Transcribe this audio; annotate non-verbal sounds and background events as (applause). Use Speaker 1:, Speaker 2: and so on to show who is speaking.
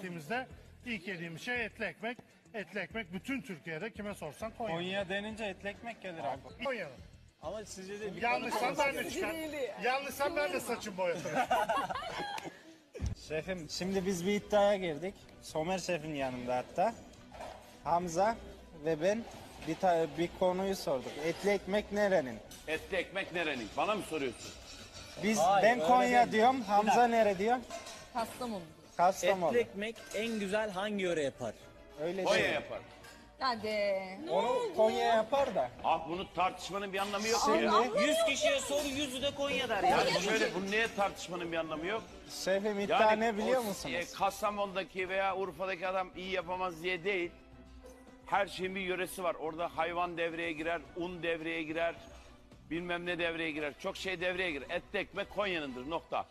Speaker 1: gittiğimizde ilk yediğimiz şey etli ekmek. Etli ekmek bütün Türkiye'de kime sorsan Konya.
Speaker 2: Konya denince etli ekmek gelir abi.
Speaker 1: Konya'nın.
Speaker 3: Ama sizce de bir
Speaker 1: Yanlışsan ben de çıkar. Yanlışsan ben de saçım boyatırım. (laughs)
Speaker 2: Şefim şimdi biz bir iddiaya girdik. Somer şefin yanında hatta. Hamza ve ben bir, ta- bir konuyu sorduk. Etli ekmek nerenin?
Speaker 4: Etli ekmek nerenin? Bana mı soruyorsun?
Speaker 2: Biz
Speaker 3: Hayır,
Speaker 2: ben
Speaker 3: öyle
Speaker 2: Konya
Speaker 3: değil.
Speaker 2: diyorum. Hamza nere diyor?
Speaker 5: Kastamonu.
Speaker 2: Kastamonu.
Speaker 3: etli ekmek en güzel hangi yöre yapar?
Speaker 2: Öyle
Speaker 4: Konya
Speaker 2: değil.
Speaker 4: yapar.
Speaker 5: Hadi.
Speaker 2: Onu Konya yapar da.
Speaker 4: Ah bunu tartışmanın bir anlamı yok
Speaker 2: Şimdi
Speaker 4: ya.
Speaker 3: 100 kişiye sor 100'ü de Konya der ya.
Speaker 4: Yani şöyle bunu niye tartışmanın bir anlamı yok?
Speaker 2: şefim iddia
Speaker 4: Yani
Speaker 2: ne biliyor
Speaker 4: o,
Speaker 2: musunuz?
Speaker 4: e, Kastamonu'daki veya Urfa'daki adam iyi yapamaz diye değil. Her şeyin bir yöresi var. Orada hayvan devreye girer, un devreye girer, bilmem ne devreye girer. Çok şey devreye girer. Etli ekmek Konya'nındır nokta.